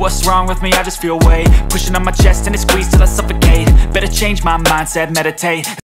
What's wrong with me? I just feel weight Pushing on my chest and it squeezes till I suffocate Better change my mindset, meditate